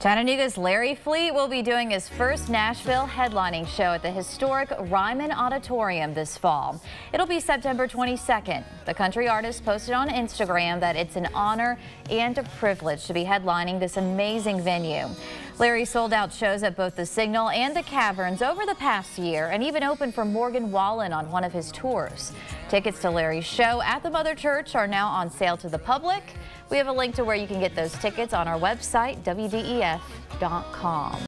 Chattanooga's Larry Fleet will be doing his first Nashville headlining show at the historic Ryman Auditorium this fall. It'll be September 22nd. The country artist posted on Instagram that it's an honor and a privilege to be headlining this amazing venue. Larry sold out shows at both the Signal and the Caverns over the past year and even opened for Morgan Wallen on one of his tours. Tickets to Larry's show at the Mother Church are now on sale to the public. We have a link to where you can get those tickets on our website, WDEF.com.